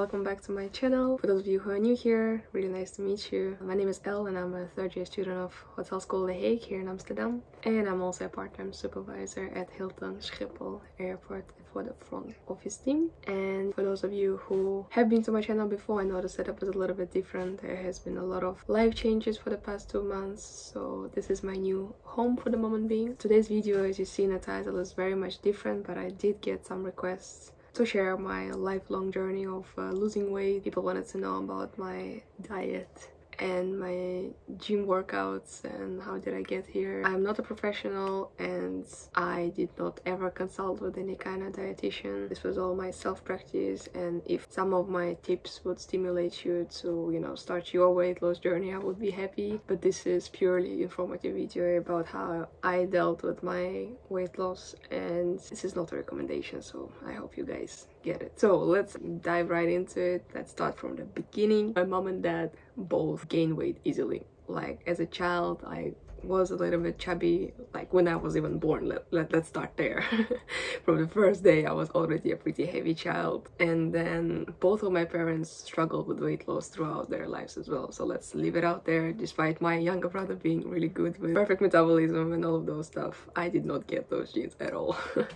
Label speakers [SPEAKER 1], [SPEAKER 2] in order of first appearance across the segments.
[SPEAKER 1] welcome back to my channel. For those of you who are new here, really nice to meet you. My name is Elle and I'm a third year student of Hotel School The Hague here in Amsterdam. And I'm also a part-time supervisor at Hilton Schiphol Airport for the front office team. And for those of you who have been to my channel before, I know the setup is a little bit different. There has been a lot of life changes for the past two months. So this is my new home for the moment being. Today's video, as you see in the title, is very much different, but I did get some requests to share my lifelong journey of uh, losing weight. People wanted to know about my diet and my gym workouts and how did I get here. I'm not a professional and I did not ever consult with any kind of dietitian. This was all my self-practice and if some of my tips would stimulate you to, you know, start your weight loss journey, I would be happy. But this is purely informative video about how I dealt with my weight loss and this is not a recommendation so I hope you guys get it. So let's dive right into it. Let's start from the beginning. My mom and dad both gain weight easily. Like as a child, I was a little bit chubby like when I was even born. Let, let, let's start there. From the first day I was already a pretty heavy child. And then both of my parents struggled with weight loss throughout their lives as well. So let's leave it out there. Despite my younger brother being really good with perfect metabolism and all of those stuff I did not get those genes at all.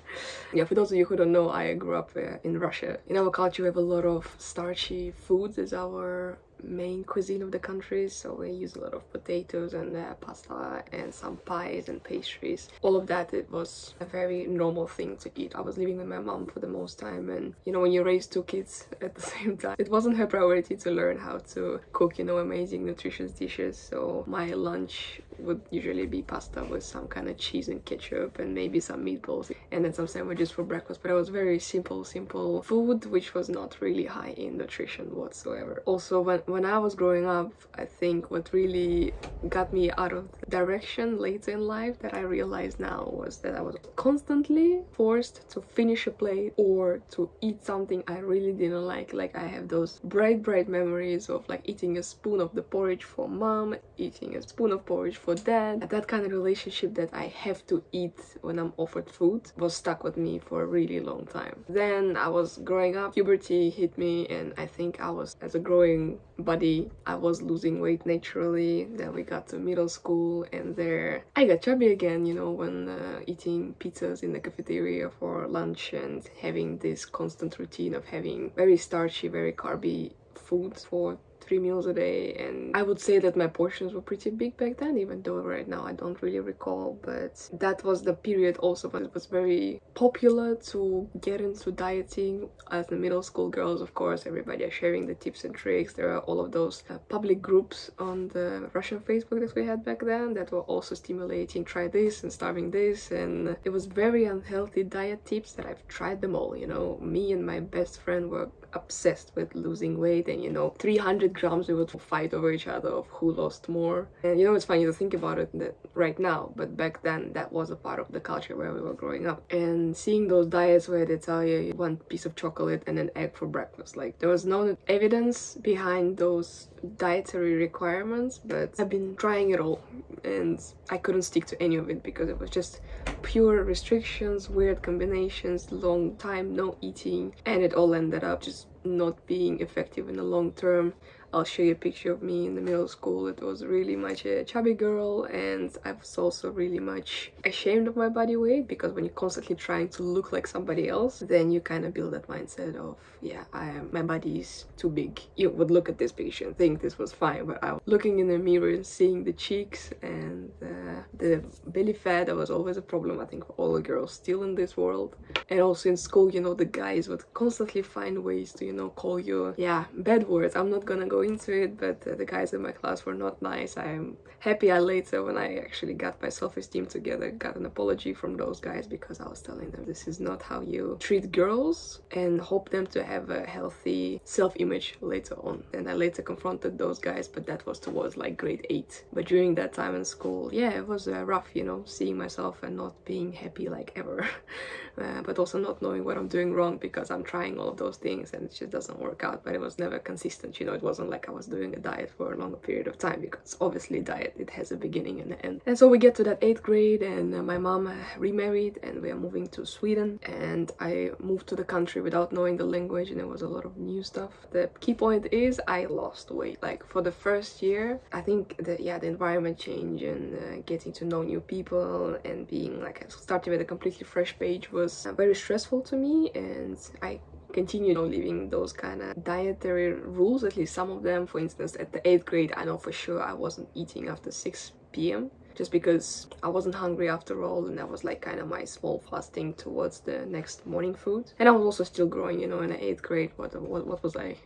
[SPEAKER 1] Yeah for those of you who don't know I grew up uh, in Russia. In our culture we have a lot of starchy foods as our main cuisine of the country so we use a lot of potatoes and uh, pasta and some pies and pastries. All of that it was a very normal thing to eat. I was living with my mom for the most time and you know when you raise two kids at the same time it wasn't her priority to learn how to cook you know amazing nutritious dishes. So my lunch would usually be pasta with some kind of cheese and ketchup and maybe some meatballs and then some sandwiches for breakfast but it was very simple simple food which was not really high in nutrition whatsoever also when when I was growing up, I think what really got me out of direction later in life that I realized now was that I was constantly forced to finish a plate or to eat something I really didn't like. Like I have those bright, bright memories of like eating a spoon of the porridge for mom, eating a spoon of porridge for dad. That kind of relationship that I have to eat when I'm offered food was stuck with me for a really long time. Then I was growing up, puberty hit me and I think I was as a growing body i was losing weight naturally then we got to middle school and there i got chubby again you know when uh, eating pizzas in the cafeteria for lunch and having this constant routine of having very starchy very carby food for three meals a day and I would say that my portions were pretty big back then even though right now I don't really recall but that was the period also when it was very popular to get into dieting. As the middle school girls of course everybody are sharing the tips and tricks. There are all of those uh, public groups on the Russian Facebook that we had back then that were also stimulating try this and starving this and it was very unhealthy diet tips that I've tried them all you know. Me and my best friend were obsessed with losing weight and you know 300 grams we would fight over each other of who lost more. And you know it's funny to think about it right now but back then that was a part of the culture where we were growing up. And seeing those diets where they tell you one piece of chocolate and an egg for breakfast like there was no evidence behind those dietary requirements but I've been trying it all and I couldn't stick to any of it because it was just pure restrictions weird combinations long time no eating and it all ended up just not being effective in the long term I'll show you a picture of me in the middle school. It was really much a chubby girl and I was also really much ashamed of my body weight because when you're constantly trying to look like somebody else, then you kind of build that mindset of, yeah, I am, my body is too big. You would look at this picture and think this was fine, but I was looking in the mirror and seeing the cheeks and uh, the belly fat, that was always a problem, I think, for all the girls still in this world. And also in school, you know, the guys would constantly find ways to, you know, call you, yeah, bad words. I'm not gonna go into it, but uh, the guys in my class were not nice. I'm happy I later, when I actually got my self-esteem together, got an apology from those guys because I was telling them this is not how you treat girls and hope them to have a healthy self-image later on. And I later confronted those guys, but that was towards like grade 8. But during that time in school, yeah, it was uh, rough, you know, seeing myself and not being happy like ever. uh, but also not knowing what I'm doing wrong because I'm trying all of those things and it just doesn't work out. But it was never consistent, you know, it wasn't like I was doing a diet for a long period of time because obviously diet, it has a beginning and an end. And so we get to that eighth grade and uh, my mom remarried and we are moving to Sweden and I moved to the country without knowing the language and there was a lot of new stuff. The key point is I lost weight. Like for the first year, I think that, yeah, the environment change and uh, getting to know new people and being like starting with a completely fresh page was uh, very stressful to me and I continued on living those kind of dietary rules at least some of them. For instance at the eighth grade i know for sure i wasn't eating after 6 p.m just because I wasn't hungry after all and that was like kind of my small fasting towards the next morning food. And I was also still growing you know in the 8th grade what, what, what was I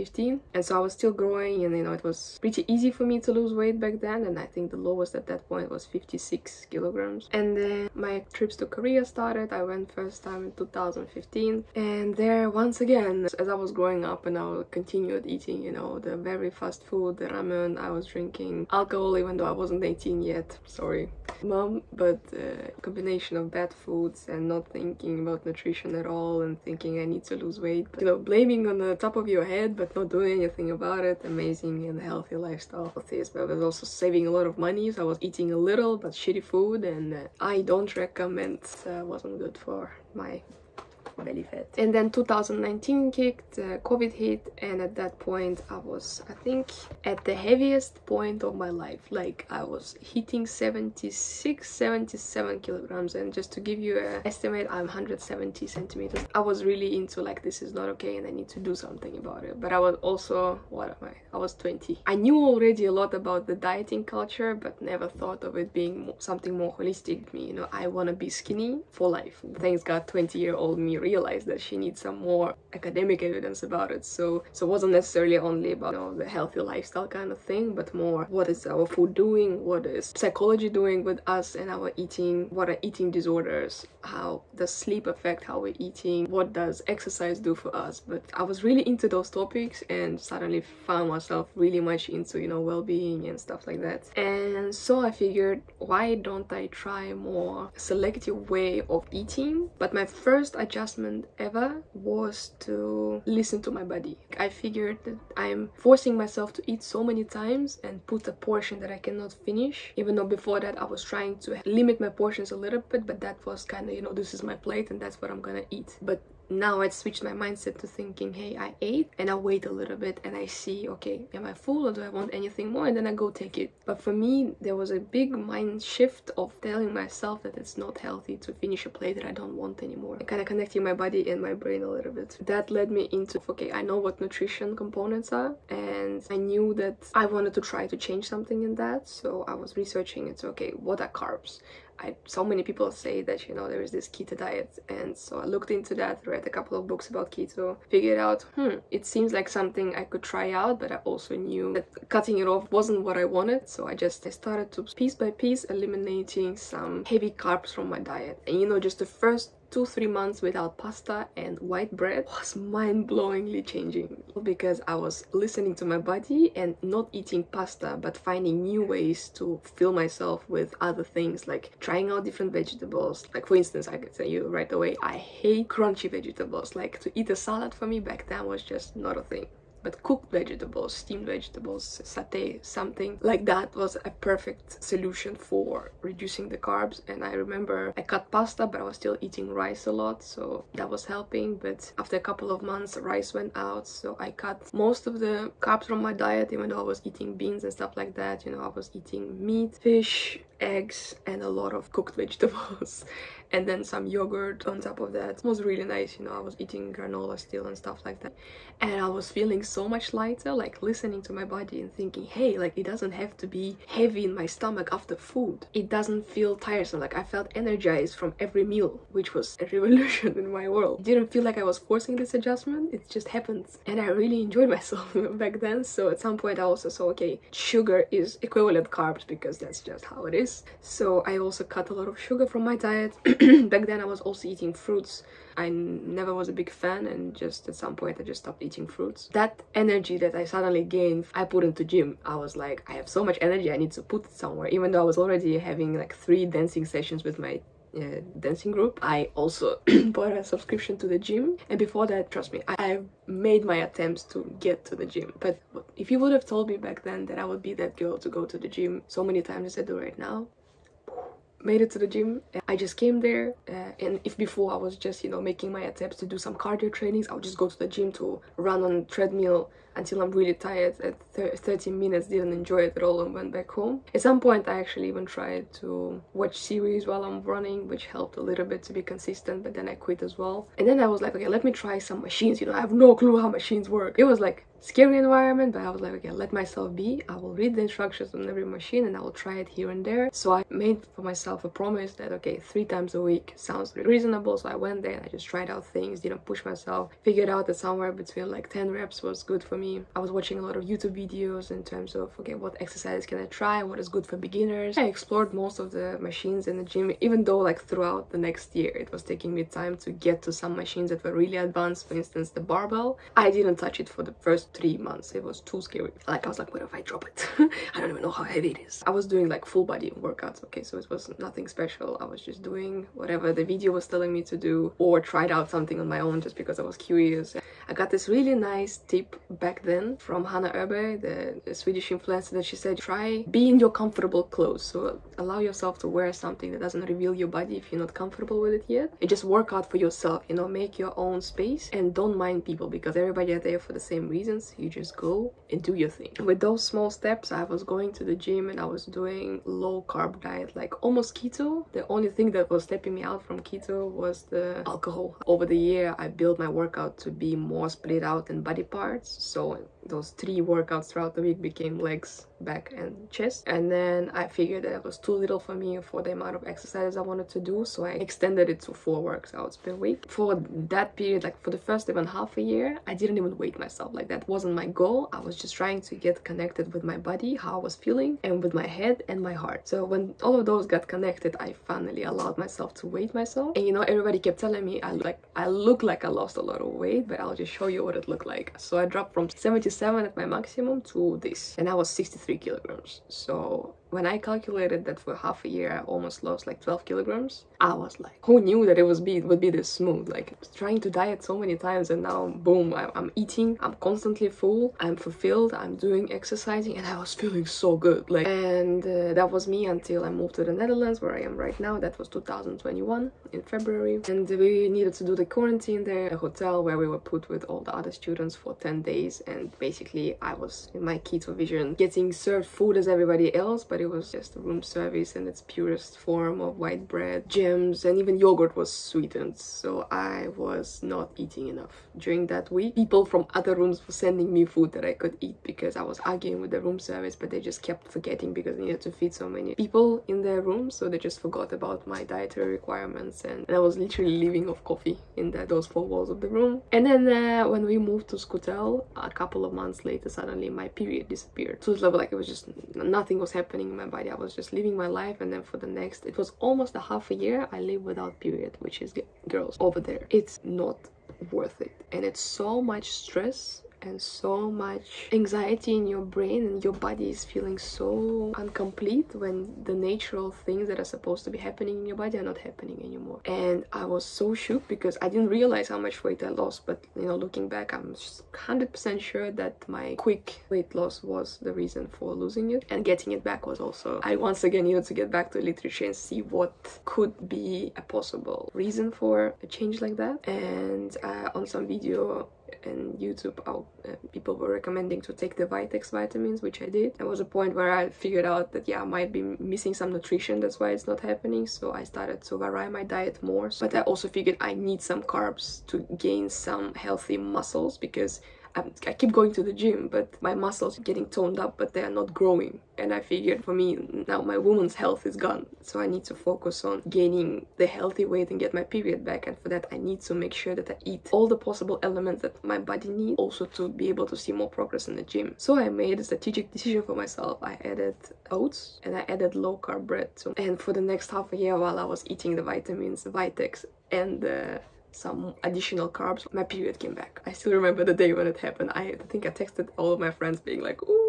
[SPEAKER 1] 15 and so I was still growing and you know it was pretty easy for me to lose weight back then and I think the lowest at that point was 56 kilograms. And then my trips to Korea started. I went first time in 2015 and there once again as I was growing up and I continued eating you know the very fast food the ramen I was drinking alcohol even though I wasn't 18 yet sorry mom but uh, combination of bad foods and not thinking about nutrition at all and thinking I need to lose weight but, you know blaming on the top of your head but not doing anything about it. Amazing and healthy lifestyle for this. But I was also saving a lot of money so I was eating a little but shitty food and uh, I don't recommend uh, wasn't good for my belly fat. And then 2019 kicked, uh, COVID hit, and at that point I was, I think, at the heaviest point of my life. Like I was hitting 76, 77 kilograms, and just to give you an estimate, I'm 170 centimeters. I was really into like this is not okay, and I need to do something about it. But I was also, what am I? I was 20. I knew already a lot about the dieting culture, but never thought of it being something more holistic. Me, you know, I want to be skinny for life. Thanks God, 20 year old me realized that she needs some more academic evidence about it. So, so it wasn't necessarily only about you know, the healthy lifestyle kind of thing, but more what is our food doing, what is psychology doing with us and our eating, what are eating disorders, how does sleep affect how we're eating, what does exercise do for us. But I was really into those topics and suddenly found myself really much into, you know, well-being and stuff like that. And so I figured, why don't I try more selective way of eating? But my first adjustment adjustment ever was to listen to my body. I figured that I'm forcing myself to eat so many times and put a portion that I cannot finish. Even though before that I was trying to limit my portions a little bit, but that was kind of, you know, this is my plate and that's what I'm gonna eat. But now I switched my mindset to thinking, hey, I ate and I wait a little bit and I see, okay, am I full or do I want anything more? And then I go take it. But for me, there was a big mind shift of telling myself that it's not healthy to finish a plate that I don't want anymore. kind of connecting my body and my brain a little bit. That led me into, okay, I know what nutrition components are and I knew that I wanted to try to change something in that. So I was researching into, okay, what are carbs? I, so many people say that you know there is this keto diet and so I looked into that read a couple of books about keto figured out hmm it seems like something I could try out but I also knew that cutting it off wasn't what I wanted so I just I started to piece by piece eliminating some heavy carbs from my diet. And you know just the first two three months without pasta and white bread was mind-blowingly changing. Because I was listening to my body and not eating pasta but finding new ways to fill myself with other things like trying out different vegetables. Like for instance I could tell you right away I hate crunchy vegetables. Like to eat a salad for me back then was just not a thing but cooked vegetables, steamed vegetables, satay, something like that was a perfect solution for reducing the carbs. And I remember I cut pasta, but I was still eating rice a lot, so that was helping. But after a couple of months, rice went out, so I cut most of the carbs from my diet, even though I was eating beans and stuff like that. You know, I was eating meat, fish, eggs and a lot of cooked vegetables and then some yogurt on top of that. It was really nice, you know, I was eating granola still and stuff like that. And I was feeling so much lighter, like listening to my body and thinking, hey, like it doesn't have to be heavy in my stomach after food. It doesn't feel tiresome, like I felt energized from every meal, which was a revolution in my world. It didn't feel like I was forcing this adjustment, it just happened. And I really enjoyed myself back then, so at some point I also saw, okay, sugar is equivalent carbs because that's just how it is. So I also cut a lot of sugar from my diet. Back then I was also eating fruits. I never was a big fan and just at some point I just stopped eating fruits. That energy that I suddenly gained, I put into gym. I was like, I have so much energy, I need to put it somewhere. Even though I was already having like three dancing sessions with my uh, dancing group. I also bought a subscription to the gym, and before that, trust me, I made my attempts to get to the gym. But if you would have told me back then that I would be that girl to go to the gym so many times as I do right now, made it to the gym. I just came there uh, and if before i was just you know making my attempts to do some cardio trainings i would just go to the gym to run on treadmill until I'm really tired at 30 minutes, didn't enjoy it at all and went back home. At some point I actually even tried to watch series while I'm running, which helped a little bit to be consistent, but then I quit as well. And then I was like, okay, let me try some machines, you know, I have no clue how machines work. It was like scary environment but i was like okay let myself be i will read the instructions on every machine and i will try it here and there so i made for myself a promise that okay three times a week sounds reasonable so i went there and i just tried out things didn't push myself figured out that somewhere between like 10 reps was good for me i was watching a lot of youtube videos in terms of okay what exercises can i try what is good for beginners i explored most of the machines in the gym even though like throughout the next year it was taking me time to get to some machines that were really advanced for instance the barbell i didn't touch it for the first three months. It was too scary. Like I was like, what if I drop it? I don't even know how heavy it is. I was doing like full body workouts, okay, so it was nothing special. I was just doing whatever the video was telling me to do or tried out something on my own just because I was curious. I got this really nice tip back then from Hanna Erbe, the, the Swedish influencer, that she said, try be in your comfortable clothes. So allow yourself to wear something that doesn't reveal your body if you're not comfortable with it yet. And just work out for yourself, you know, make your own space and don't mind people because everybody are there for the same reasons. You just go and do your thing. With those small steps i was going to the gym and i was doing low carb diet like almost keto. The only thing that was stepping me out from keto was the alcohol. Over the year i built my workout to be more split out in body parts. So those three workouts throughout the week became legs back and chest. And then i figured that it was too little for me for the amount of exercises i wanted to do. So i extended it to four workouts per week. For that period like for the first even half a year i didn't even weight myself. Like that wasn't my goal. I was just trying to get connected with my body how i was feeling and with my head and my heart. So when all of those got connected i finally allowed myself to weight myself. And you know everybody kept telling me i like i look like i lost a lot of weight but i'll just show you what it looked like. So i dropped from 77 at my maximum to this and i was 63 kilograms. So when I calculated that for half a year I almost lost like 12 kilograms, I was like, who knew that it was be would be this smooth? Like trying to diet so many times and now boom, I, am eating, I'm constantly full, I'm fulfilled, I'm doing exercising and I was feeling so good. Like and uh, that was me until I moved to the Netherlands where I am right now. That was 2021 in February and we needed to do the quarantine there, a hotel where we were put with all the other students for 10 days and basically I was in my keto vision getting served food as everybody else but it was just room service in its purest form of white bread, jams, and even yogurt was sweetened. So I was not eating enough. During that week, people from other rooms were sending me food that I could eat because I was arguing with the room service, but they just kept forgetting because they needed to feed so many people in their room. So they just forgot about my dietary requirements and, and I was literally living off coffee in the, those four walls of the room. And then uh, when we moved to Skutel, a couple of months later, suddenly my period disappeared. To the level like it was just nothing was happening my body. I was just living my life and then for the next, it was almost a half a year I lived without period, which is girls over there. It's not worth it and it's so much stress and so much anxiety in your brain and your body is feeling so incomplete when the natural things that are supposed to be happening in your body are not happening anymore. And i was so shook because i didn't realize how much weight i lost but you know looking back i'm 100% sure that my quick weight loss was the reason for losing it. And getting it back was also i once again needed to get back to literature and see what could be a possible reason for a change like that. And uh, on some video and YouTube, uh, people were recommending to take the Vitex vitamins, which I did. There was a point where I figured out that yeah, I might be missing some nutrition, that's why it's not happening. So I started to vary my diet more. But I also figured I need some carbs to gain some healthy muscles because I'm, I keep going to the gym, but my muscles are getting toned up, but they are not growing. And I figured for me, now my woman's health is gone. So I need to focus on gaining the healthy weight and get my period back. And for that, I need to make sure that I eat all the possible elements that my body needs also to be able to see more progress in the gym. So I made a strategic decision for myself. I added oats and I added low carb bread too. And for the next half a year while I was eating the vitamins, Vitex and the some additional carbs, my period came back. I still remember the day when it happened. I think I texted all of my friends being like, ooh,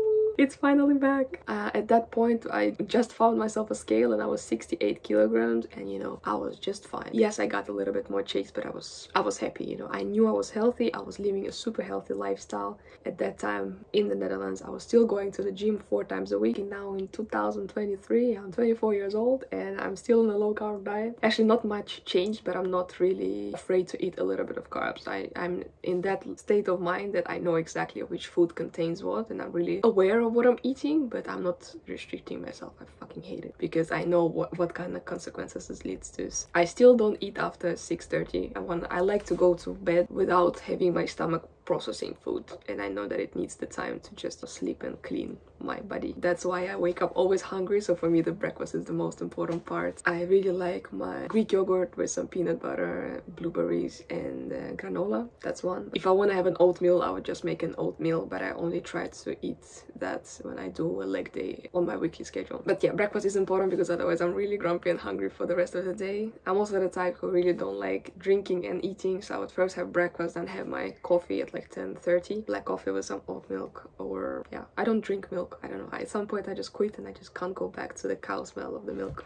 [SPEAKER 1] it's finally back. Uh, at that point, I just found myself a scale and I was 68 kilograms and you know, I was just fine. Yes, I got a little bit more checks, but I was I was happy, you know. I knew I was healthy. I was living a super healthy lifestyle. At that time in the Netherlands, I was still going to the gym four times a week. And now in 2023, I'm 24 years old and I'm still on a low carb diet. Actually, not much changed, but I'm not really afraid to eat a little bit of carbs. I, I'm in that state of mind that I know exactly which food contains what and I'm really aware of what I'm eating, but I'm not restricting myself. I fucking hate it because I know what, what kind of consequences this leads to. I still don't eat after 6.30. I want I like to go to bed without having my stomach processing food and I know that it needs the time to just sleep and clean my body. That's why I wake up always hungry so for me the breakfast is the most important part. I really like my Greek yogurt with some peanut butter, blueberries and uh, granola. That's one. If I want to have an oatmeal I would just make an oatmeal but I only try to eat that when I do a leg day on my weekly schedule. But yeah breakfast is important because otherwise I'm really grumpy and hungry for the rest of the day. I'm also the type who really don't like drinking and eating so I would first have breakfast and have my coffee at like 10:30 black coffee with some oat milk or yeah i don't drink milk i don't know. At some point i just quit and i just can't go back to the cow smell of the milk.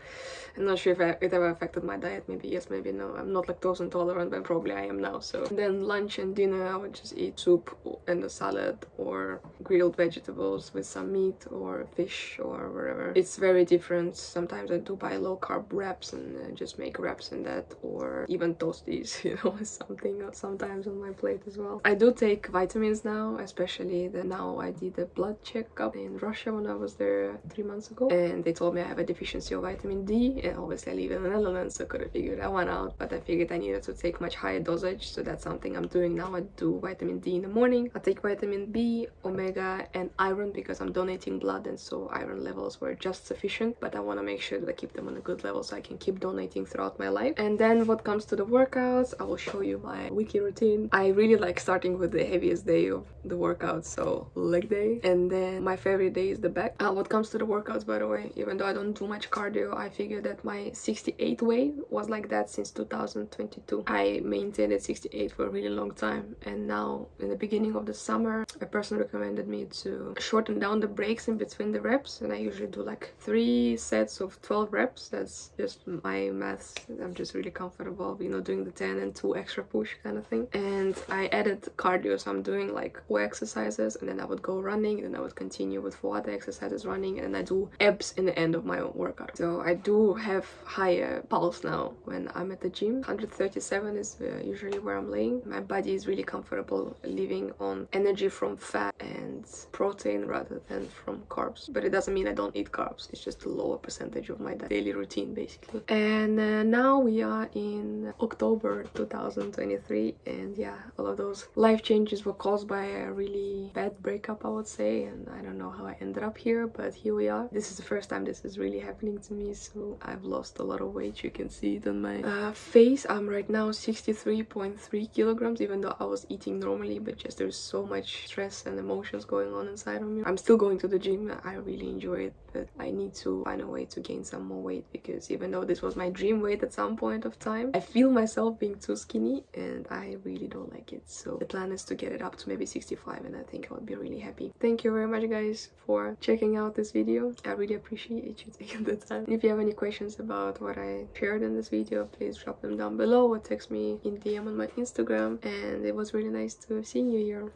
[SPEAKER 1] I'm not sure if I, it ever affected my diet. Maybe yes maybe no. I'm not lactose intolerant but probably i am now so. Then lunch and dinner i would just eat soup and a salad or grilled vegetables with some meat or fish or whatever. It's very different. Sometimes i do buy low carb wraps and uh, just make wraps in that or even toasties you know something sometimes on my plate as well. I do take vitamins now especially the now i did a blood checkup in russia when i was there three months ago. And they told me i have a deficiency of vitamin d and obviously i live in the netherlands so I could have figured that one out. But i figured i needed to take much higher dosage so that's something i'm doing now. I do vitamin d in the morning. I take vitamin b omega and iron because i'm donating blood and so iron levels were just sufficient. But i want to make sure that i keep them on a good level so i can keep donating throughout my life. And then what comes to the workouts i will show you my weekly routine. I really like starting with the heaviest day of the workout so leg day. And then my favorite day is the back. Uh, what comes to the workouts by the way even though i don't do much cardio i figured that my 68 weight was like that since 2022 i maintained at 68 for a really long time and now in the beginning of the summer a person recommended me to shorten down the breaks in between the reps and i usually do like three sets of 12 reps. That's just my maths. I'm just really comfortable you know doing the 10 and 2 extra push kind of thing. And i added cardio so i'm doing like four exercises and then i would go running and then i would continue with four other exercises running and then i do abs in the end of my workout. So i do have higher pulse now when i'm at the gym. 137 is uh, usually where i'm laying. My body is really comfortable living on energy from fat and protein rather than from carbs. But it doesn't mean i don't eat carbs. It's just a lower percentage of my daily routine basically. And uh, now we are in october 2023 and yeah all of those life changes were caused by a really bad breakup I would say and I don't know how I ended up here but here we are. This is the first time this is really happening to me so I've lost a lot of weight you can see it on my uh, face. I'm right now 63.3 kilograms even though I was eating normally but just there's so much stress and emotions going on inside of me. I'm still going to the gym. I really enjoy it but I need to find a way to gain some more weight because even though this was my dream weight at some point of time I feel myself being too skinny and I really don't like it. So the plan to get it up to maybe 65 and I think I would be really happy. Thank you very much guys for checking out this video. I really appreciate you taking the time. If you have any questions about what I shared in this video please drop them down below or text me in DM on my Instagram. And it was really nice to see you here